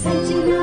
Sajna.